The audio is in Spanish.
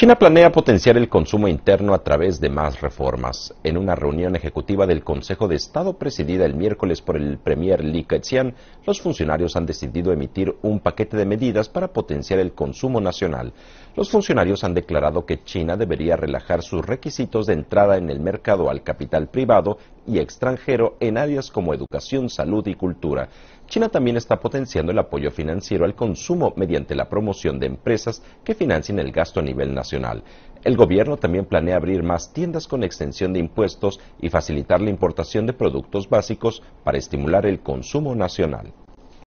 China planea potenciar el consumo interno a través de más reformas. En una reunión ejecutiva del Consejo de Estado presidida el miércoles por el premier Li Keqiang, los funcionarios han decidido emitir un paquete de medidas para potenciar el consumo nacional. Los funcionarios han declarado que China debería relajar sus requisitos de entrada en el mercado al capital privado y extranjero en áreas como educación, salud y cultura. China también está potenciando el apoyo financiero al consumo mediante la promoción de empresas que financien el gasto a nivel nacional. El gobierno también planea abrir más tiendas con extensión de impuestos y facilitar la importación de productos básicos para estimular el consumo nacional.